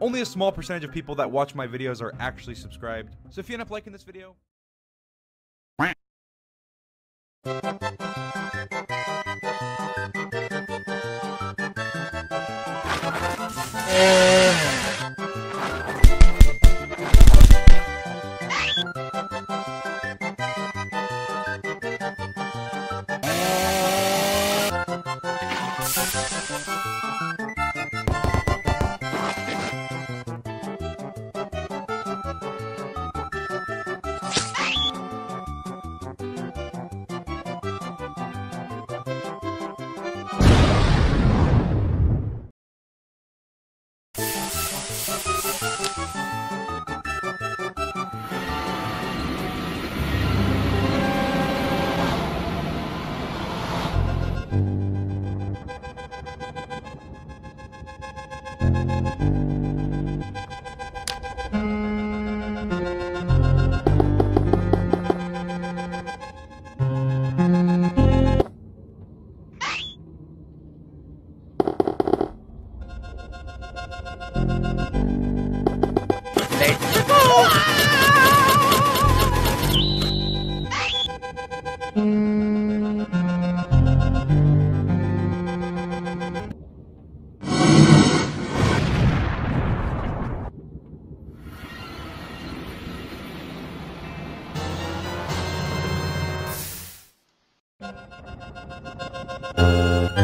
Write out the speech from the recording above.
Only a small percentage of people that watch my videos are actually subscribed. So if you end up liking this video, eh. Mm. Uh...